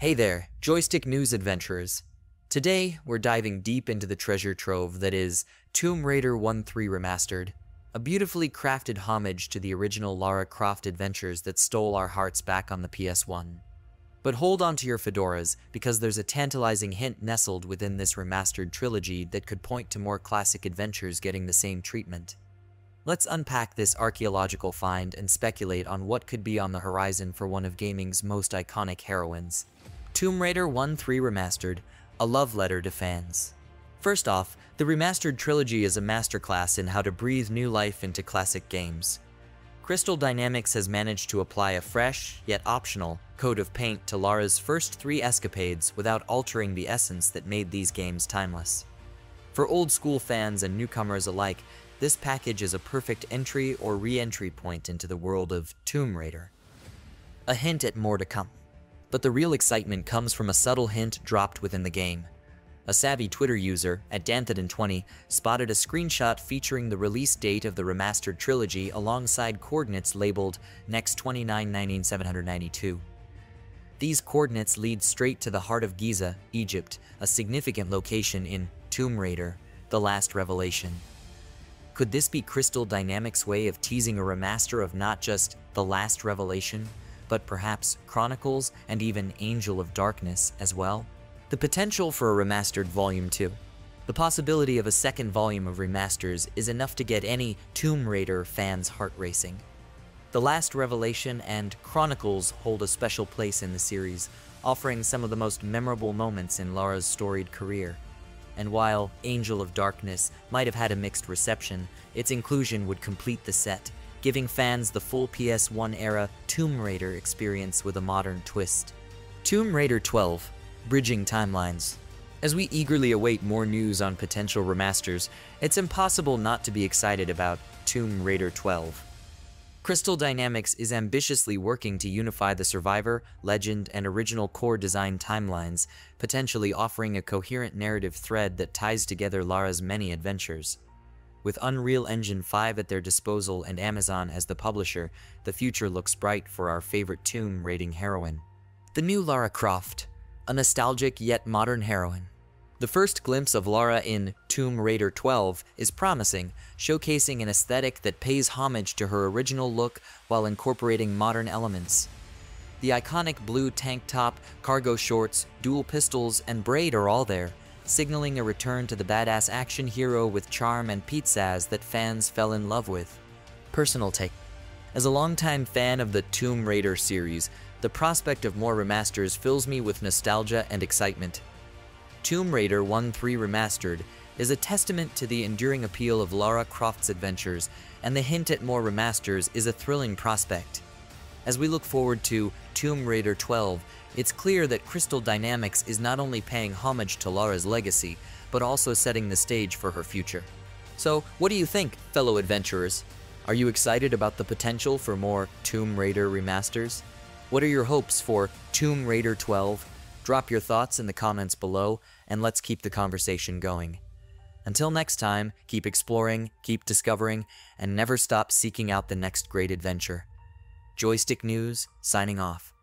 Hey there, Joystick News adventurers. Today, we're diving deep into the treasure trove that is Tomb Raider 1 3 Remastered, a beautifully crafted homage to the original Lara Croft adventures that stole our hearts back on the PS1. But hold on to your fedoras, because there's a tantalizing hint nestled within this remastered trilogy that could point to more classic adventures getting the same treatment. Let's unpack this archaeological find and speculate on what could be on the horizon for one of gaming's most iconic heroines. Tomb Raider 1 3 Remastered, a love letter to fans. First off, the remastered trilogy is a masterclass in how to breathe new life into classic games. Crystal Dynamics has managed to apply a fresh, yet optional, coat of paint to Lara's first three escapades without altering the essence that made these games timeless. For old school fans and newcomers alike, this package is a perfect entry or re-entry point into the world of Tomb Raider. A hint at more to come. But the real excitement comes from a subtle hint dropped within the game. A savvy Twitter user, at Danthodon20, spotted a screenshot featuring the release date of the remastered trilogy alongside coordinates labeled next 29 792. These coordinates lead straight to the heart of Giza, Egypt, a significant location in Tomb Raider, The Last Revelation. Could this be Crystal Dynamics' way of teasing a remaster of not just The Last Revelation, but perhaps Chronicles and even Angel of Darkness as well? The potential for a remastered Volume 2. The possibility of a second volume of remasters is enough to get any Tomb Raider fan's heart racing. The Last Revelation and Chronicles hold a special place in the series, offering some of the most memorable moments in Lara's storied career and while Angel of Darkness might have had a mixed reception, its inclusion would complete the set, giving fans the full PS1 era Tomb Raider experience with a modern twist. Tomb Raider 12 Bridging Timelines. As we eagerly await more news on potential remasters, it's impossible not to be excited about Tomb Raider 12. Crystal Dynamics is ambitiously working to unify the Survivor, Legend, and original core design timelines, potentially offering a coherent narrative thread that ties together Lara's many adventures. With Unreal Engine 5 at their disposal and Amazon as the publisher, the future looks bright for our favorite tomb raiding heroine. The new Lara Croft, a nostalgic yet modern heroine. The first glimpse of Lara in Tomb Raider 12 is promising, showcasing an aesthetic that pays homage to her original look while incorporating modern elements. The iconic blue tank top, cargo shorts, dual pistols, and braid are all there, signaling a return to the badass action hero with charm and pizzazz that fans fell in love with. Personal take. As a longtime fan of the Tomb Raider series, the prospect of more remasters fills me with nostalgia and excitement. Tomb Raider 1 3 Remastered is a testament to the enduring appeal of Lara Croft's adventures, and the hint at more remasters is a thrilling prospect. As we look forward to Tomb Raider 12, it's clear that Crystal Dynamics is not only paying homage to Lara's legacy, but also setting the stage for her future. So, what do you think, fellow adventurers? Are you excited about the potential for more Tomb Raider remasters? What are your hopes for Tomb Raider 12? Drop your thoughts in the comments below, and let's keep the conversation going. Until next time, keep exploring, keep discovering, and never stop seeking out the next great adventure. Joystick News, signing off.